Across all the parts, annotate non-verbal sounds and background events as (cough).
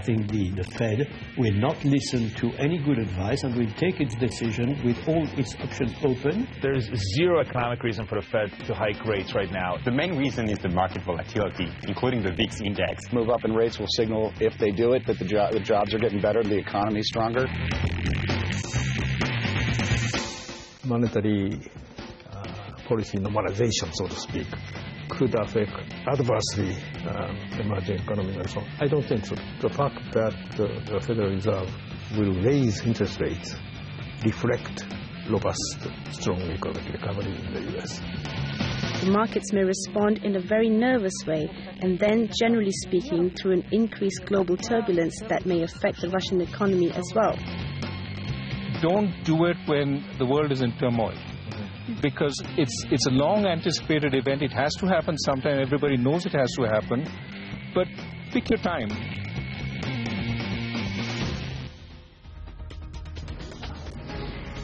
I think the, the Fed will not listen to any good advice and will take its decision with all its options open. There is zero economic reason for the Fed to hike rates right now. The main reason is the market volatility, including the VIX index. Move up in rates will signal, if they do it, that the, jo the jobs are getting better, the economy stronger. Monetary uh, policy normalization, so to speak, could affect adversely um, emerging economies and so on. I don't think so. The fact that the, the Federal Reserve will raise interest rates reflect robust, strong economic recovery in the U.S. The markets may respond in a very nervous way, and then, generally speaking, through an increased global turbulence that may affect the Russian economy as well. Don't do it when the world is in turmoil because it's it's a long anticipated event. It has to happen sometime. Everybody knows it has to happen, but pick your time.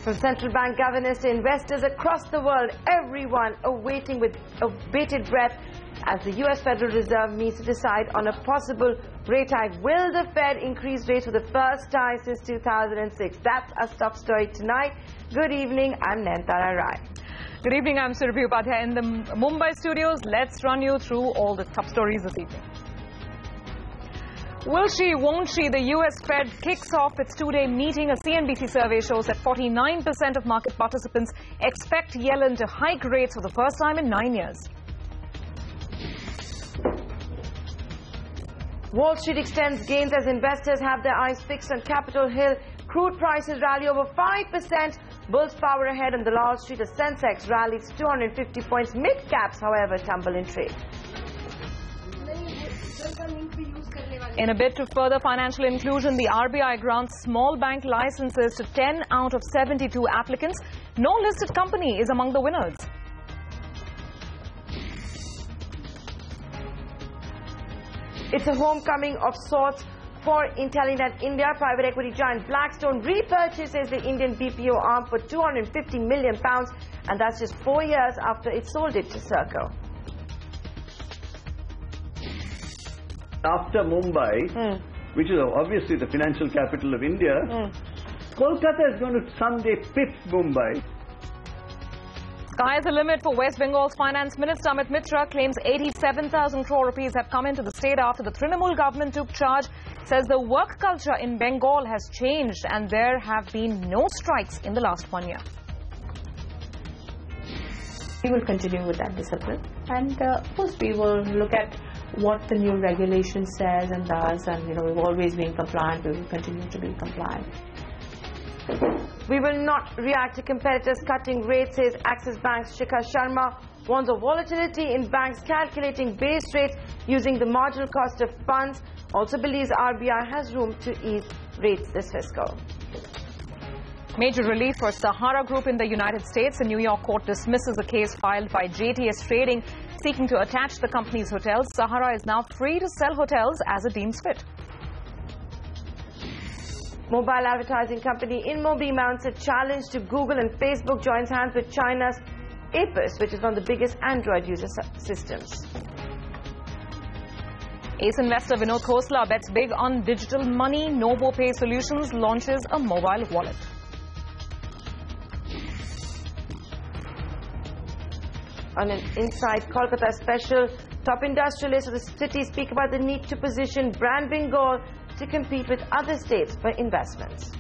From central bank governors to investors across the world, everyone awaiting with a bated breath as the US Federal Reserve meets to decide on a possible rate hike. Will the Fed increase rates for the first time since 2006? That's our top story tonight. Good evening, I'm Nayantara Rai. Good evening, I'm Surabhi Upadhyay in the Mumbai studios. Let's run you through all the top stories this evening. Will she, won't she? The US Fed kicks off its two-day meeting. A CNBC survey shows that 49% of market participants expect Yellen to hike rates for the first time in nine years. Wall Street extends gains as investors have their eyes fixed on Capitol Hill. Crude prices rally over 5%. Bulls power ahead on Dalal Street. The Sensex rallies 250 points. Mid-caps, however, tumble in trade. In a bid to further financial inclusion, the RBI grants small bank licenses to 10 out of 72 applicants. No listed company is among the winners. It's a homecoming of sorts for Intelenet India. Private equity giant Blackstone repurchases the Indian BPO arm for 250 million pounds, and that's just four years after it sold it to Serco. After Mumbai, Hmm. which is obviously the financial capital of India, Kolkata is going to someday pip Mumbai. Sky is the limit for West Bengal's Finance Minister Amit Mitra claims 87,000 crore rupees have come into the state after the Trinamool government took charge. Says the work culture in Bengal has changed and there have been no strikes in the last one year. We will continue with that discipline. And uh, of course, we will look at what the new regulation says and does. And, you know, we've always been compliant. We will continue to be compliant. We will not react to competitors cutting rates, says Axis Bank's Shikha Sharma. Warns of volatility in banks calculating base rates using the marginal cost of funds. Also believes RBI has room to ease rates this fiscal. Major relief for Sahara Group in the United States. A New York court dismisses a case filed by JTS Trading seeking to attach the company's hotels. Sahara is now free to sell hotels as it deems fit. Mobile advertising company InMobi mounts a challenge to Google and Facebook joins hands with China's Apis, which is one of the biggest Android user systems. Ace investor Vinod Khosla bets big on digital money. NovoPay Solutions launches a mobile wallet. On an Inside Kolkata special, top industrialists of the city speak about the need to position brand Bengal to compete with other states for investments.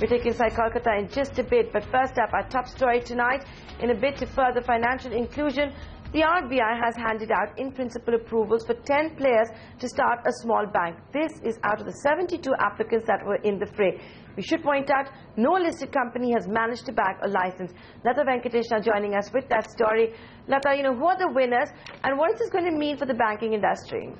We take Inside Kolkata in just a bit, but first up, our top story tonight. In a bid to further financial inclusion, the RBI has handed out in-principle approvals for 10 players to start a small bank. This is out of the 72 applicants that were in the fray. We should point out, no listed company has managed to bag a license. Lata Venkatesh joining us with that story. Lata, you know, who are the winners and what is this going to mean for the banking industry?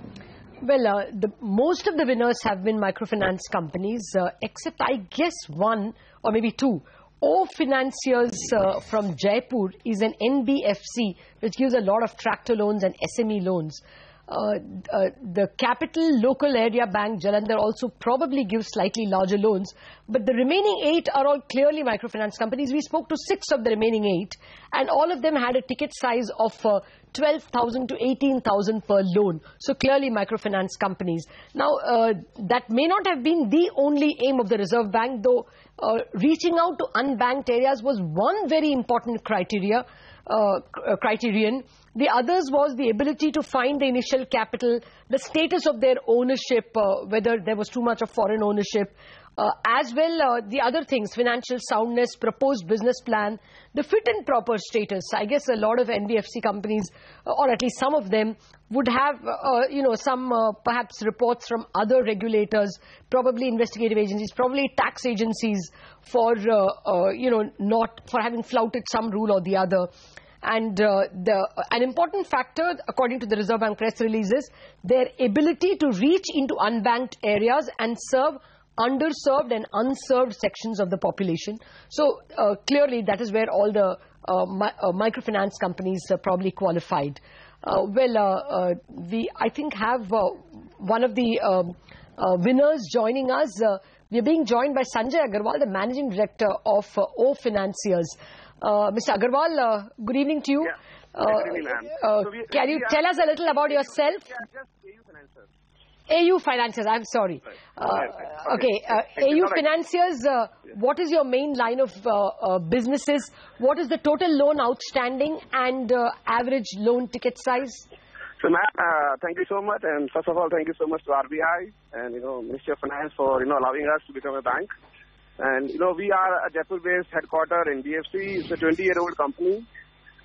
Well, uh, the, most of the winners have been microfinance companies, uh, except I guess one or maybe two. O Financiers uh, from Jaipur is an NBFC which gives a lot of tractor loans and SME loans. Uh, uh, the capital local area bank, Jalandhar, also probably gives slightly larger loans. But the remaining eight are all clearly microfinance companies. We spoke to six of the remaining eight, and all of them had a ticket size of uh, 12,000 to 18,000 per loan. So clearly microfinance companies. Now, uh, that may not have been the only aim of the Reserve Bank, though reaching out to unbanked areas was one very important criteria. Uh, uh, criterion. The others was the ability to find the initial capital, the status of their ownership, uh, whether there was too much of foreign ownership, uh, as well uh, the other things, financial soundness, proposed business plan, the fit and proper status. I guess a lot of NBFC companies, uh, or at least some of them, would have, you know, some perhaps reports from other regulators, probably investigative agencies, probably tax agencies for, you know, not for having flouted some rule or the other. And uh, the, an important factor, according to the Reserve Bank press releases, their ability to reach into unbanked areas and serve underserved and unserved sections of the population. So uh, clearly that is where all the uh, mi uh, microfinance companies probably qualified. Uh, well, uh, we, I think, have one of the um, winners joining us. we are being joined by Sanjay Agarwal, the Managing Director of O Financiers. Uh, Mr. Agarwal, uh, good evening to you. Yeah. good evening, ma'am. Uh, so can you tell us a little about yourself? Yeah, just AU Financiers. AU Financiers, I'm sorry. Right. okay, AU Financiers, uh, what is your main line of uh, businesses? What is the total loan outstanding and average loan ticket size? So, ma'am, uh, thank you so much. And first of all, thank you so much to RBI and, you know, Ministry of Finance for, you know, allowing us to become a bank. And, you know, we are a Jaipur-based headquarter NBFC. It's a 20-year-old company.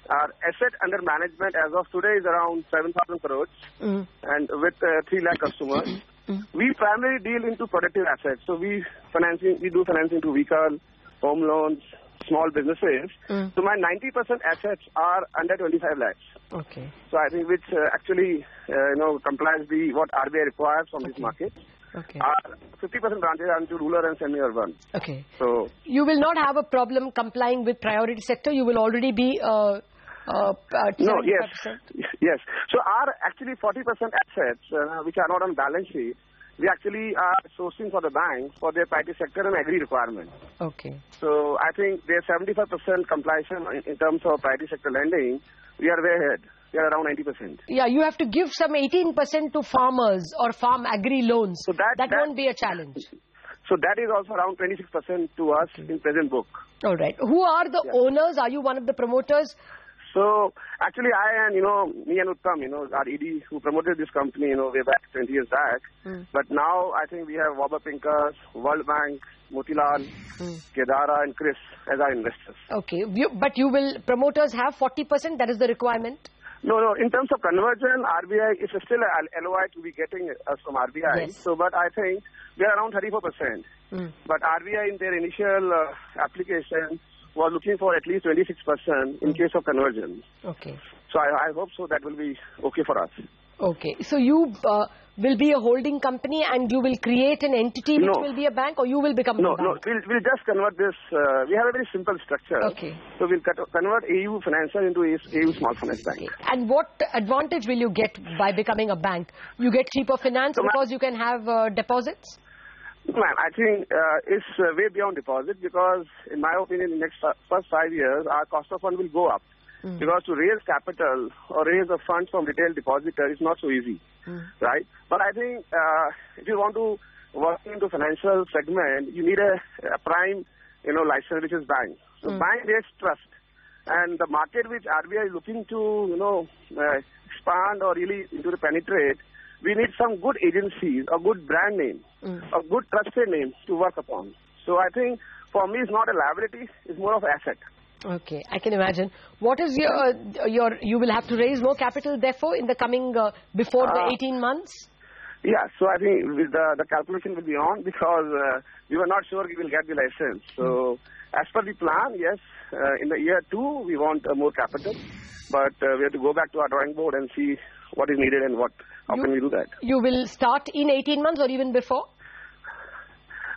Our asset under management as of today is around 7,000 crores mm. and with uh, 3 lakh customers. Mm. We primarily deal into productive assets. So we financing, we do financing to vehicle, home loans, small businesses. Mm. So my 90% assets are under 25 lakhs. Okay. So I think which uh, actually, uh, you know, complies the what RBI requires from okay. this market. Okay. Uh, 50% branches are into rural and semi-urban. Okay. So you will not have a problem complying with priority sector. You will already be. Uh, uh, uh, no, yes, (laughs) yes. So our actually 40% assets, uh, which are not on balance sheet, we actually are sourcing for the banks for their priority sector and agri requirements. Okay. So I think there's 75% completion in, in terms of priority sector lending. We are way ahead we are around 90%. Yeah, you have to give some 18% to farmers or farm agri loans. So that, that, that won't be a challenge. So that is also around 26% to us okay. in present book. All right. Who are the yeah. owners? Are you one of the promoters? So actually I and, you know, me and Uttam, you know, our ED who promoted this company, you know, way back 20 years back. Mm. But now I think we have Warburg Pincus, World Bank, Motilal, mm. Kedaara and Chrys as our investors. Okay. You, but you will, promoters have 40%, that is the requirement? No, no. In terms of conversion, RBI is still a LOI to be getting us from RBI. Yes. So, but I think we are around 34%. Mm. But RBI in their initial uh, application was looking for at least 26% in case of conversion. Okay. So I, I, hope so that will be okay for us. Okay. So you uh, will be a holding company and you will create an entity which no. will be a bank or you will become no, a bank? No, we'll, we'll just convert this. Uh, we have a very simple structure. Okay. So we'll convert AU Financial into AU Small Finance Bank. Okay. And what advantage will you get by becoming a bank? You get cheaper finance so because you can have uh, deposits? Ma'am, I think uh, it's uh, way beyond deposit because, in my opinion, in the next first five years, our cost of fund will go up. Mm. Because to raise capital or raise the funds from retail depositor is not so easy, mm. right? But I think uh, if you want to work into financial segment, you need a, a prime, you know, license which is bank. So mm. bank raise trust, and the market which RBI is looking to, you know, uh, expand or really into the penetrate, we need some good agencies, a good brand name, mm. a good trusted name to work upon. So I think for me, it's not a liability; it's more of asset. Okay, I can imagine. What is your, uh, your, you will have to raise more capital therefore in the coming, uh, before the 18 uh, months? Yeah, so I think the, the calculation will be on because uh, we were not sure we will get the license. So mm. as per the plan, yes, uh, in the year two, we want uh, more capital. But we have to go back to our drawing board and see what is needed and what, how you, can we do that. You will start in 18 months or even before?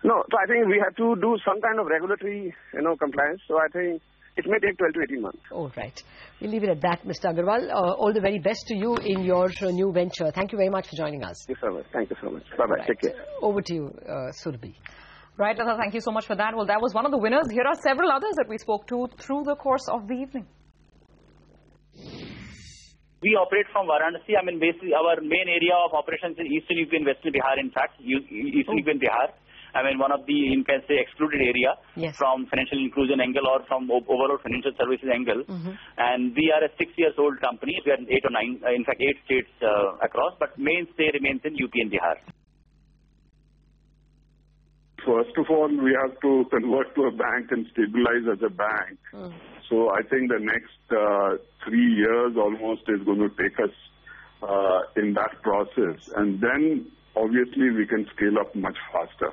No, so I think we have to do some kind of regulatory, you know, compliance. So I think it may take 12 to 18 months. All right. We'll leave it at that, Mr. Agarwal. Uh, all the very best to you in your uh, new venture. Thank you very much for joining us. Thank you so much. Thank you so much. Bye-bye. Right. Take care. Over to you, uh, Surabhi. Right, Lata, thank you so much for that. Well, that was one of the winners. Here are several others that we spoke to through the course of the evening. We operate from Varanasi. I mean, basically, our main area of operations is Eastern UP and Western Bihar, in fact, Eastern UP and Bihar. I mean, one of the, you can say, excluded area Yes. from financial inclusion angle or from overall financial services angle. And we are a six years old company. We are in eight or nine, in fact, eight states uh, across, but mainstay remains in UP and Bihar. First of all, we have to convert to a bank and stabilize as a bank. So I think the next uh, three years almost is going to take us uh, in that process. And then obviously we can scale up much faster.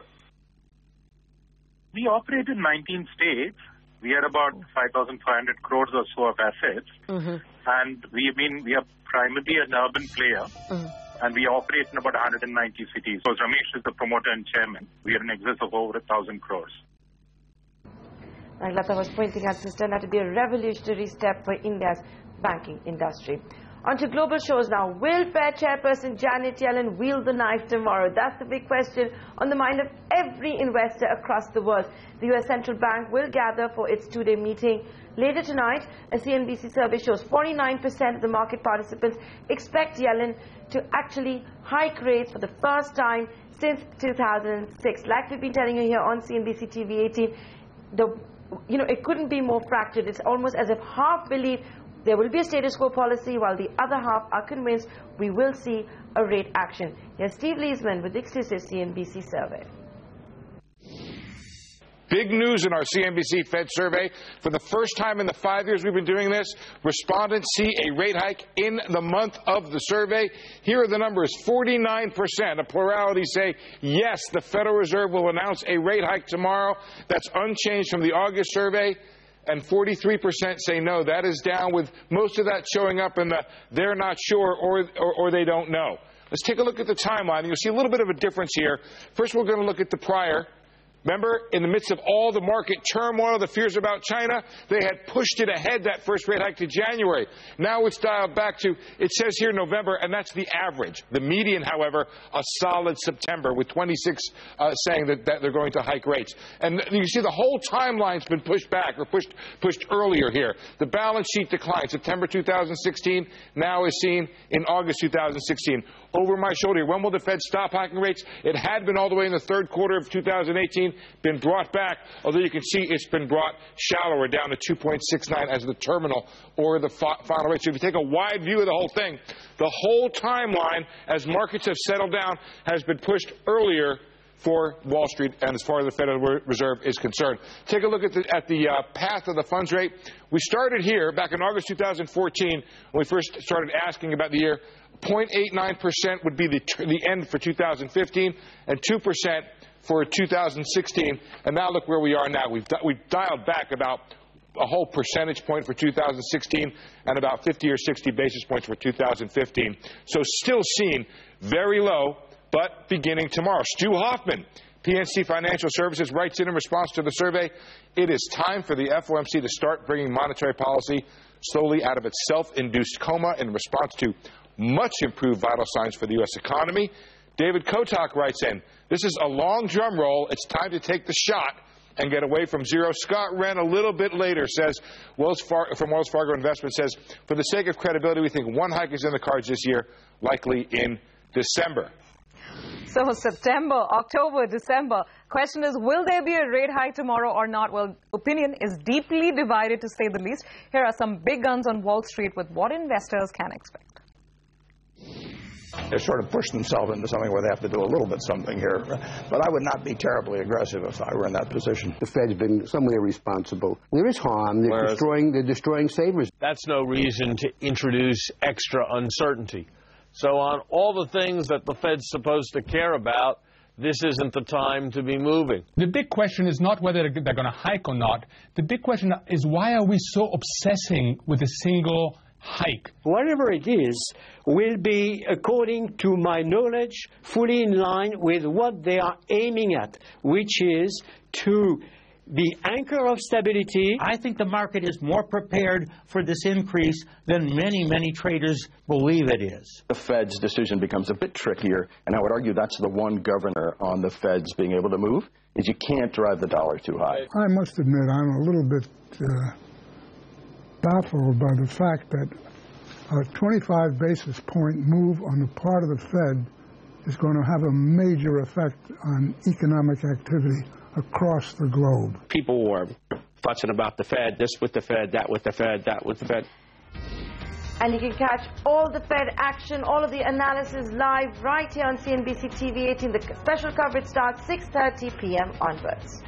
We operate in 19 states. We are about 5,500 crores or so of assets. And we have been, we are primarily an urban player. And we operate in about 190 cities. So Ramesh is the promoter and chairman. We are in excess of over a thousand crores. Like Lata was pointing out, turned out to be a revolutionary step for India's banking industry. On to global shows now. Will Fed chairperson Janet Yellen wield the knife tomorrow? That's the big question on the mind of every investor across the world. The U.S. Central Bank will gather for its two-day meeting later tonight. A CNBC survey shows 49% of the market participants expect Yellen to actually hike rates for the first time since 2006. Like we've been telling you here on CNBC TV 18, the you know it couldn't be more fractured. It's almost as if half believe there will be a status quo policy, while the other half are convinced we will see a rate action. Here's Steve Liesman with the exclusive CNBC survey. Big news in our CNBC Fed survey. For the first time in the five years we've been doing this, respondents see a rate hike in the month of the survey. Here are the numbers 49%, a plurality say yes, the Federal Reserve will announce a rate hike tomorrow. That's unchanged from the August survey. And 43% say no. That is down, with most of that showing up in the they're not sure or, or, or they don't know. Let's take a look at the timeline. You'll see a little bit of a difference here. First, we're going to look at the prior. Remember, in the midst of all the market turmoil, the fears about China, they had pushed it ahead, that first rate hike to January. Now it's dialed back to, it says here November, and that's the average. The median, however, a solid September, with 26 uh, saying that, that they're going to hike rates. And you see the whole timeline's been pushed back or pushed, pushed earlier here. The balance sheet decline, September 2016, now is seen in August 2016. Over my shoulder, when will the Fed stop hiking rates? It had been all the way in the third quarter of 2018, been brought back, although you can see it's been brought shallower down to 2.69 as the terminal or the final rate. So if you take a wide view of the whole thing, the whole timeline as markets have settled down has been pushed earlier for Wall Street and as far as the Federal Reserve is concerned. Take a look at the, at the uh, path of the funds rate. We started here back in August 2014 when we first started asking about the year. 0.89% would be the, the end for 2015 and 2% for 2016. And now look where we are now. We've, we've dialed back about a whole percentage point for 2016 and about 50 or 60 basis points for 2015. So still seen very low, but beginning tomorrow. Stu Hoffman, PNC Financial Services, writes in in response to the survey, it is time for the FOMC to start bringing monetary policy slowly out of its self-induced coma in response to much improved vital signs for the U.S. economy. David Kotok writes in, this is a long drum roll. It's time to take the shot and get away from zero. Scott Wren, a little bit later, says Wells Far- from Wells Fargo Investment says, for the sake of credibility, we think one hike is in the cards this year, likely in December. So September, October, December. Question is, will there be a rate hike tomorrow or not? Well, opinion is deeply divided to say the least. Here are some big guns on Wall Street with what investors can expect. They've sort of pushed themselves into something where they have to do a little bit something here. But I would not be terribly aggressive if I were in that position. The Fed's been somewhat irresponsible. There is harm. They're Whereas- destroying. They're destroying savers. That's no reason to introduce extra uncertainty. So, on all the things that the Fed's supposed to care about, this isn't the time to be moving. The big question is not whether they're going to hike or not. The big question is why are we so obsessing with a single hike? Whatever it is will be, according to my knowledge, fully in line with what they are aiming at, which is to the anchor of stability. I think the market is more prepared for this increase than many, many traders believe it is. The Fed's decision becomes a bit trickier, and I would argue that's the one governor on the Fed's being able to move, is you can't drive the dollar too high. I must admit I'm a little bit uh, baffled by the fact that a 25 basis point move on the part of the Fed is going to have a major effect on economic activity across the globe. People were fussing about the Fed, this with the Fed, that with the Fed, that with the Fed. And you can catch all the Fed action, all of the analysis live right here on CNBC TV 18. The special coverage starts 6.30 p.m. onwards.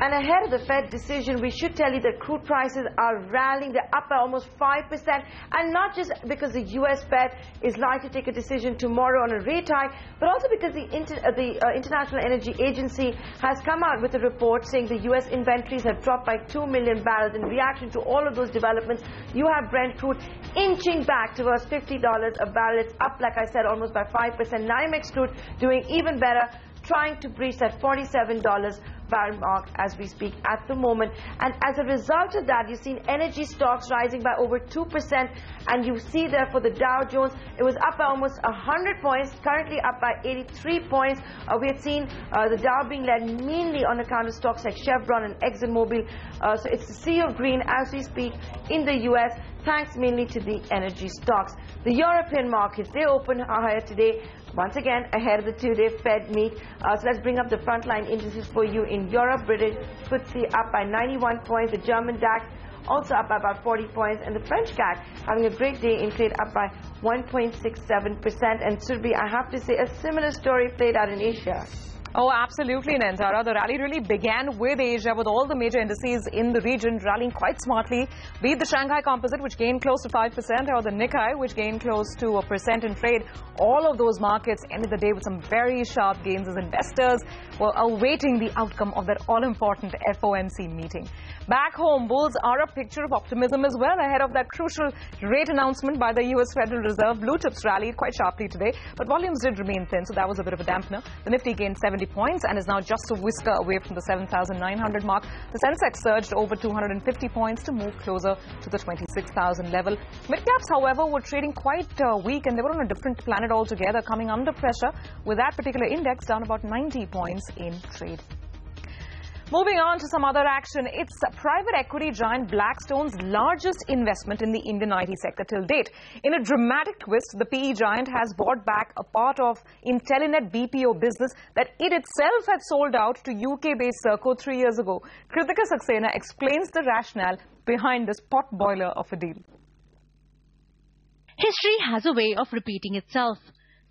And ahead of the Fed decision, we should tell you that crude prices are rallying. They're up by almost 5%. And not just because the U.S. Fed is likely to take a decision tomorrow on a rate hike, but also because the, Inter uh, the uh, International Energy Agency has come out with a report saying the U.S. inventories have dropped by 2 million barrels. In reaction to all of those developments, you have Brent crude inching back towards $50 a barrel. It's up, like I said, almost by 5%. NYMEX crude doing even better, trying to breach that $47 barrel as we speak at the moment. And as a result of that, you've seen energy stocks rising by over 2%. And you see there for the Dow Jones, it was up by almost 100 points, currently up by 83 points. Uh, we had seen uh, the Dow being led mainly on account of stocks like Chevron and ExxonMobil. Uh, so it's the sea of green as we speak in the U.S., thanks mainly to the energy stocks. The European markets, they open higher today once again ahead of the two-day Fed meet. Uh, so let's bring up the frontline indices for you in Europe. British FTSE up by 91 points. The German DAX also up by about 40 points. And the French CAC having a great day in trade up by 1.67%. And Surbhi, I have to say, a similar story played out in Asia. Oh, absolutely, Nantara. The rally really began with Asia, with all the major indices in the region rallying quite smartly. Be it the Shanghai Composite, which gained close to 5%, or the Nikkei, which gained close to a percent in trade. All of those markets ended the day with some very sharp gains as investors were awaiting the outcome of that all-important FOMC meeting. Back home, bulls are a picture of optimism as well ahead of that crucial rate announcement by the U.S. Federal Reserve. Blue chips rallied quite sharply today, but volumes did remain thin, so that was a bit of a dampener. The Nifty gained 70 points and is now just a whisker away from the 7,900 mark. The Sensex surged over 250 points to move closer to the 26,000 level. Midcaps, however, were trading quite uh, weak and they were on a different planet altogether, coming under pressure with that particular index down about 90 points in trade. Moving on to some other action, it's private equity giant Blackstone's largest investment in the Indian IT sector till date. In a dramatic twist, the PE giant has bought back a part of Intelenet BPO business that it itself had sold out to UK-based Serco three years ago. Kritika Saxena explains the rationale behind this pot boiler of a deal. History has a way of repeating itself.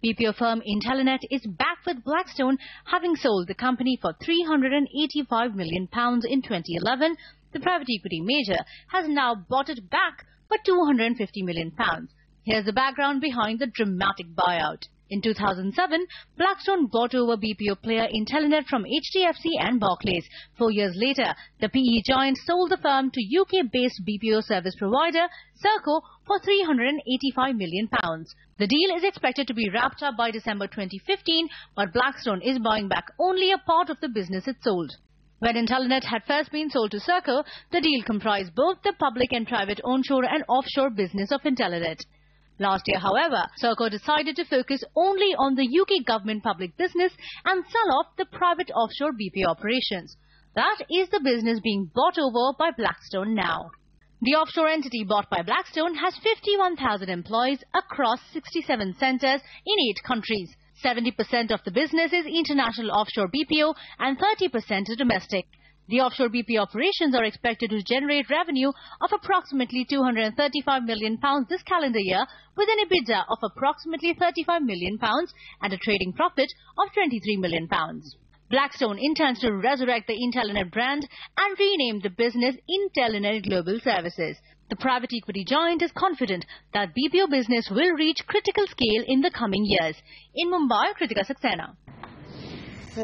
BPO firm Intelenet is back with Blackstone, having sold the company for 385 million pounds in 2011. The private equity major has now bought it back for 250 million pounds. Here's the background behind the dramatic buyout. In 2007, Blackstone bought over BPO player Intelenet from HDFC and Barclays. Four years later, the PE giant sold the firm to UK-based BPO service provider Serco for 385 million pounds. The deal is expected to be wrapped up by December 2015, but Blackstone is buying back only a part of the business it sold. When Intelenet had first been sold to Serco, the deal comprised both the public and private onshore and offshore business of Intelenet. Last year, however, Serco decided to focus only on the UK government public business and sell off the private offshore BP operations. That is the business being bought over by Blackstone now. The offshore entity bought by Blackstone has 51,000 employees across 67 centers in 8 countries. 70% of the business is international offshore BPO and 30% is domestic. The offshore BP operations are expected to generate revenue of approximately 235 million pounds this calendar year with an EBITDA of approximately 35 million pounds and a trading profit of 23 million pounds. Blackstone intends to resurrect the Intelenet brand and rename the business Intelenet Global Services. The private equity giant is confident that BPO business will reach critical scale in the coming years. In Mumbai, Kritika Saxena.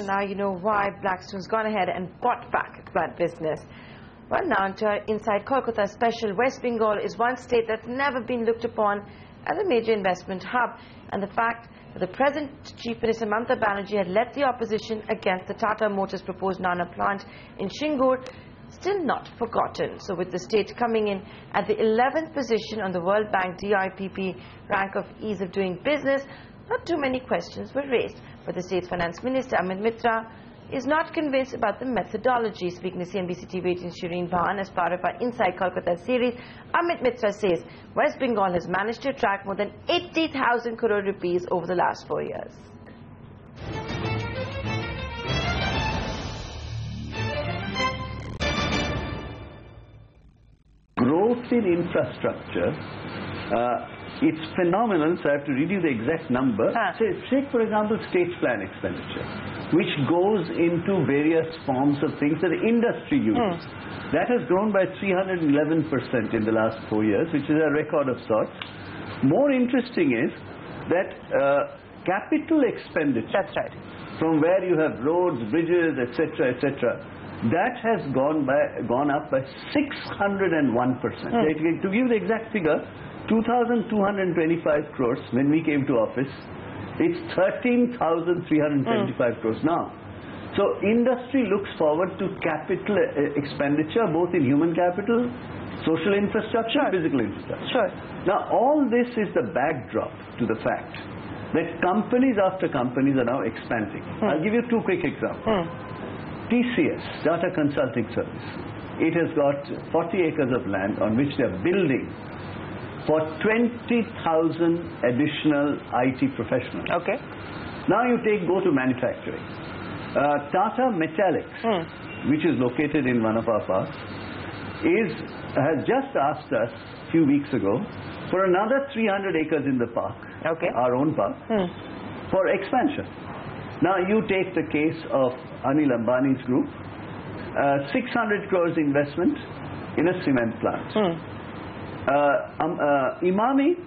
Now you know why Blackstone's gone ahead and bought back that business. Well, now inside Kolkata special, West Bengal is one state that's never been looked upon as a major investment hub. And the fact that the present Chief Minister Mamata Banerjee had led the opposition against the Tata Motors proposed Nano plant in Singur still not forgotten. So with the state coming in at the 11th position on the World Bank DIPP rank of ease of doing business, not too many questions were raised. But the state's finance minister, Amit Mitra, is not convinced about the methodology. Speaking to CNBC TV 18 Shireen Bhan as part of our Inside Kolkata series, Amit Mitra says West Bengal has managed to attract more than 80,000 crore rupees over the last four years. growth in infrastructure, uh, it's phenomenal, so I have to read you the exact number. Say, take, for example, state plan expenditure, which goes into various forms of things that the industry uses. That has grown by 311% in the last four years, which is a record of sorts. More interesting is that uh, capital expenditure, That's right. from where you have roads, bridges, etc., etc., that has gone by gone up by 601 percent. To give the exact figure, 2,225 crores when we came to office. It's 13,375 crores now. So industry looks forward to capital uh, expenditure, both in human capital, social infrastructure, physical infrastructure. Sure. Now all this is the backdrop to the fact that companies after companies are now expanding. I'll give you two quick examples. TCS, Tata Consulting Service, it has got 40 acres of land on which they are building for 20,000 additional IT professionals. Okay. Now you take, go to manufacturing. Uh, Tata Metaliks, which is located in one of our parks, is, has just asked us a few weeks ago for another 300 acres in the park, okay. our own park, for expansion. Now you take the case of Anil Ambani's group, uh, 600 crores investment in a cement plant. Uh, um, uh, Emami,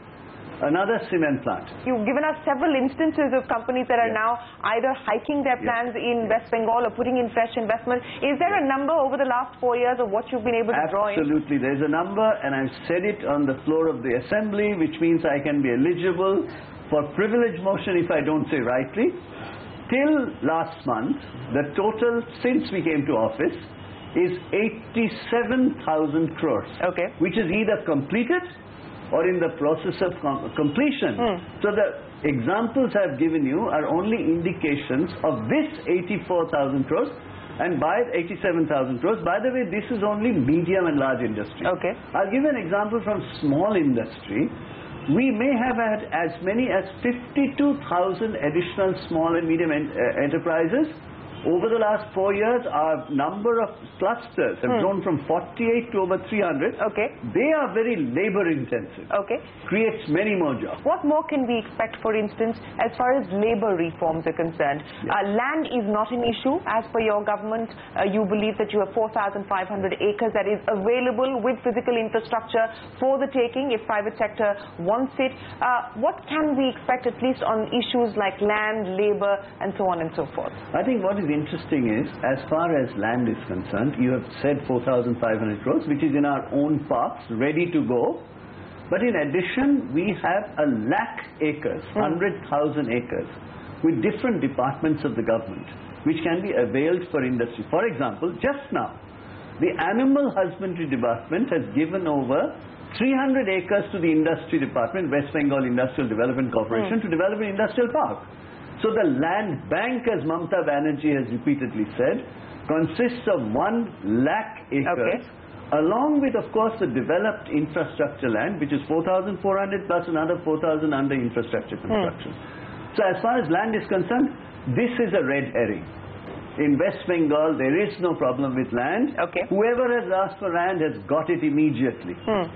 another cement plant. You've given us several instances of companies that are now either hiking their plans in West Bengal or putting in fresh investment. Is there a number over the last four years of what you've been able to draw in? Absolutely. There's a number, and I've said it on the floor of the assembly, which means I can be eligible for privilege motion if I don't say rightly. Till last month, the total since we came to office is 87,000 crores. Okay. Which is either completed or in the process of com- completion. So the examples I've given you are only indications of this 84,000 crores and by 87,000 crores. By the way, this is only medium and large industry. Okay. I'll give an example from small industry. We may have had as many as 52,000 additional small and medium en- uh, enterprises. Over the last four years, our number of clusters have Hmm. grown from 48 to over 300. Okay. They are very labor intensive. Okay. Creates many more jobs. What more can we expect, for instance, as far as labor reforms are concerned? Uh, land is not an issue. As per your government, uh, you believe that you have 4,500 acres that is available with physical infrastructure for the taking if private sector wants it. Uh, what can we expect, at least on issues like land, labor, and so on and so forth? I think what is interesting is, as far as land is concerned, you have said 4,500 crores, which is in our own parks, ready to go. But in addition, we have a lakh acres, hmm. 100,000 acres, with different departments of the government, which can be availed for industry. For example, just now, the Animal Husbandry Department has given over 300 acres to the Industry Department, West Bengal Industrial Development Corporation, hmm. to develop an industrial park. So the land bank, as Mamata Banerjee has repeatedly said, consists of one lakh acres, along with, of course, the developed infrastructure land, which is 4,400 plus another 4,000 under infrastructure hmm. construction. So as far as land is concerned, this is a red herring. In West Bengal, there is no problem with land. Okay. Whoever has asked for land has got it immediately. Hmm.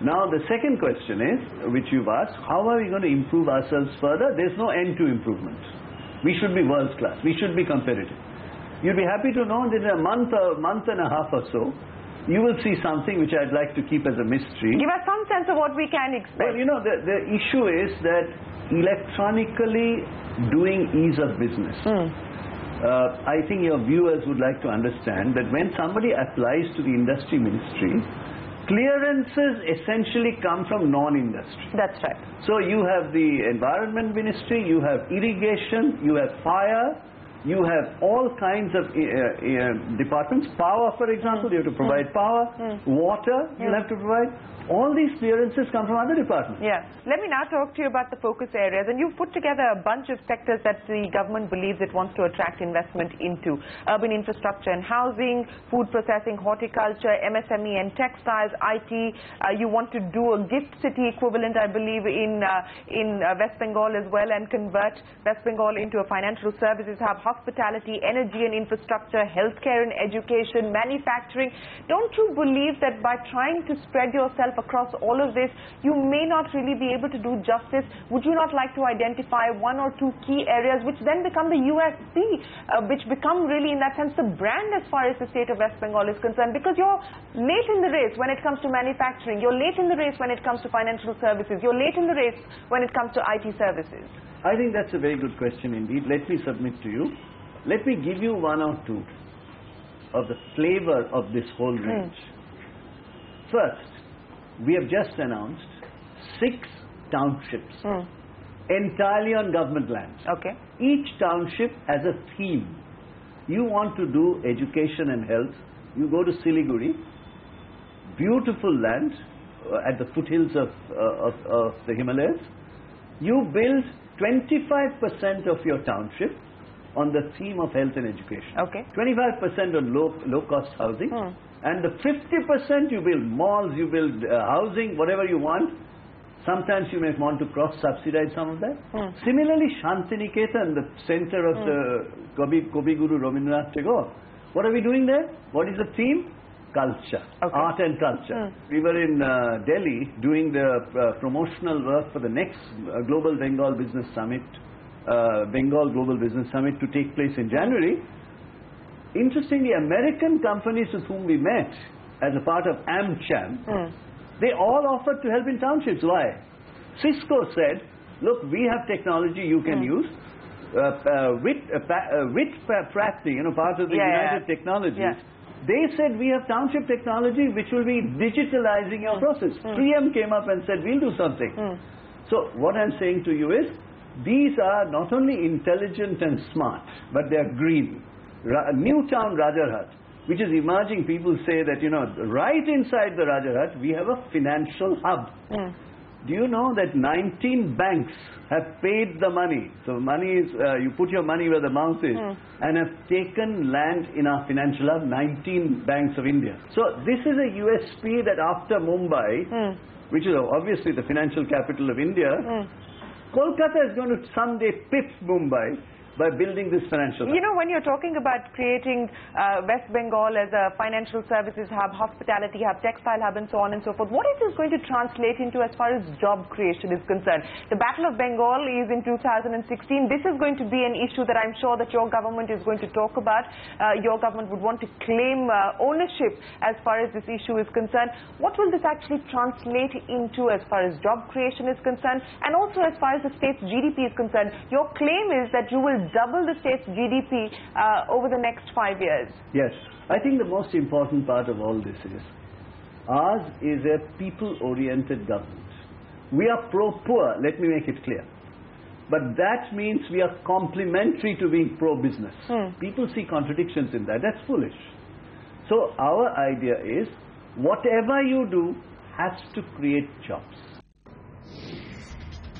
Now, the second question is, which you've asked, how are we going to improve ourselves further? There's no end to improvement. We should be world class. We should be competitive. You'll be happy to know that in a month or month and a half or so, you will see something which I'd like to keep as a mystery. Give us some sense of what we can expect. Well, you know, the, the issue is that electronically doing ease of business. Uh, I think your viewers would like to understand that when somebody applies to the industry ministry, Clearances essentially come from non-industry. That's right. So you have the environment ministry, you have irrigation, you have fire, you have all kinds of uh, uh, departments. Power, for example, you have to provide power. Water, you'll have to provide. All these clearances come from other departments. Yeah. Let me now talk to you about the focus areas. And you've put together a bunch of sectors that the government believes it wants to attract investment into. Urban infrastructure and housing, food processing, horticulture, MSME and textiles, IT. Uh, you want to do a gift city equivalent, I believe, in, uh, in uh, West Bengal as well and convert West Bengal into a financial services hub, hospitality, energy and infrastructure, healthcare and education, manufacturing. Don't you believe that by trying to spread yourself across all of this, you may not really be able to do justice? Would you not like to identify one or two key areas which then become the USP, uh, which become really in that sense the brand as far as the state of West Bengal is concerned? Because you're late in the race when it comes to manufacturing, you're late in the race when it comes to financial services, you're late in the race when it comes to IT services. I think that's a very good question indeed. Let me submit to you. Let me give you one or two of the flavor of this whole range. First, we have just announced six townships entirely on government lands. Okay. Each township has a theme. You want to do education and health, you go to Siliguri, beautiful land uh, at the foothills of, uh, of, of the Himalayas. You build 25% of your township on the theme of health and education. Okay. 25% on low, low cost housing. Hmm. And the 50% you build malls, you build uh, housing, whatever you want. Sometimes you may want to cross subsidize some of that. Hmm. Similarly, Shantiniketan, the center of hmm. the Kavi, Kavi Guru Rabindranath Tagore. What are we doing there? What is the theme? Culture, art and culture. We were in uh, Delhi doing the uh, promotional work for the next uh, Global Bengal Business Summit, uh, Bengal Global Business Summit to take place in January. Interestingly, American companies with whom we met as a part of AmCham, they all offered to help in townships. Why? Cisco said, look, we have technology you can use. Uh, uh, Wit, uh, uh, Wit Pa- you know, part of the Yeah, yeah. United Technologies, Yeah. They said we have township technology which will be digitalizing your process. Hmm. 3M came up and said we'll do something. Hmm. So what I'm saying to you is, these are not only intelligent and smart, but they are green. Ra- Newtown Rajarhat, which is emerging, people say that, you know, right inside the Rajarhat, we have a financial hub. Hmm. Do you know that 19 banks have paid the money? So money is, uh, you put your money where the mouth is, hmm. and have taken land in our financial hub, 19 banks of India. So this is a USP that after Mumbai, hmm. which is obviously the financial capital of India, hmm. Kolkata is going to someday pip Mumbai by building this financial hub. You know, when you're talking about creating uh, West Bengal as a financial services hub, hospitality hub, textile hub, and so on and so forth, what is this going to translate into as far as job creation is concerned? The Battle of Bengal is in 2016. This is going to be an issue that I'm sure that your government is going to talk about. Uh, your government would want to claim uh, ownership as far as this issue is concerned. What will this actually translate into as far as job creation is concerned, and also as far as the state's GDP is concerned? Your claim is that you will double the state's GDP uh, over the next five years. Yes. I think the most important part of all this is ours is a people oriented government. We are pro poor, let me make it clear. But that means we are complementary to being pro business. People see contradictions in that. That's foolish. So, our idea is whatever you do has to create jobs.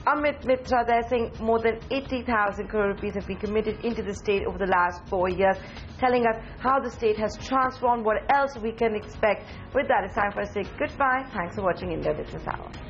Amit Mitra, they're saying more than 80,000 crore rupees have been committed into the state over the last four years, telling us how the state has transformed, what else we can expect. With that, it's time for us to say goodbye. Thanks for watching India Business Hour.